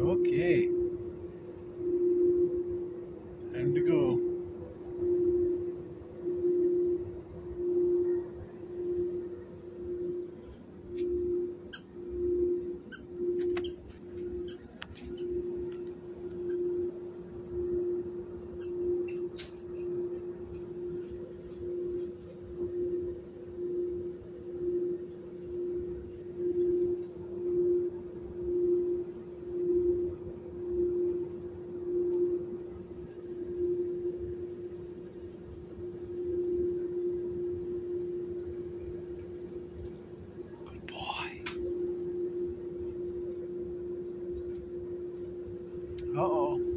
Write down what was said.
Okay. Uh-oh.